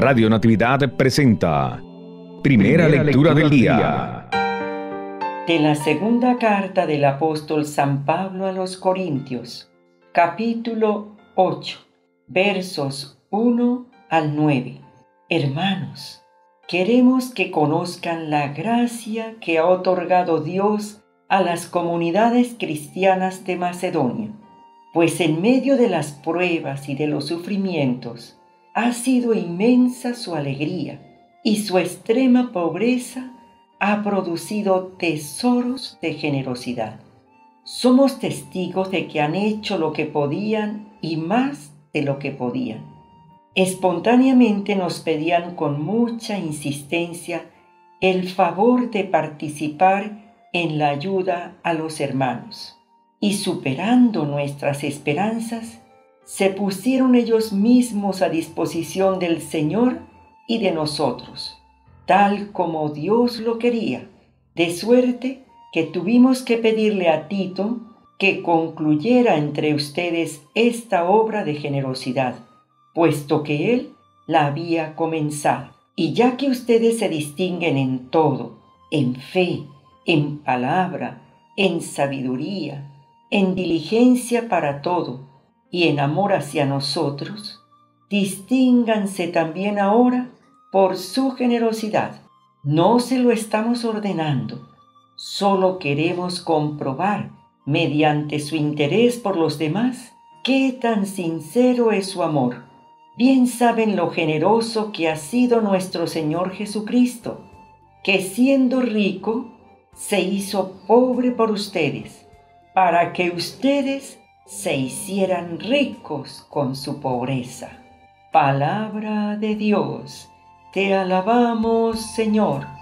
Radio Natividad presenta Primera, lectura, del día. De la segunda carta del apóstol San Pablo a los Corintios, capítulo 8, versos 1 al 9. Hermanos, queremos que conozcan la gracia que ha otorgado Dios a las comunidades cristianas de Macedonia, pues en medio de las pruebas y de los sufrimientos, ha sido inmensa su alegría y su extrema pobreza ha producido tesoros de generosidad. Somos testigos de que han hecho lo que podían y más de lo que podían. Espontáneamente nos pedían con mucha insistencia el favor de participar en la ayuda a los hermanos. Y superando nuestras esperanzas, se pusieron ellos mismos a disposición del Señor y de nosotros, tal como Dios lo quería, de suerte que tuvimos que pedirle a Tito que concluyera entre ustedes esta obra de generosidad, puesto que él la había comenzado. Y ya que ustedes se distinguen en todo, en fe, en palabra, en sabiduría, en diligencia para todo, y en amor hacia nosotros, distínganse también ahora por su generosidad. No se lo estamos ordenando, solo queremos comprobar, mediante su interés por los demás, qué tan sincero es su amor. Bien saben lo generoso que ha sido nuestro Señor Jesucristo, que siendo rico, se hizo pobre por ustedes, para que ustedes se hicieran ricos con su pobreza. Palabra de Dios, te alabamos Señor.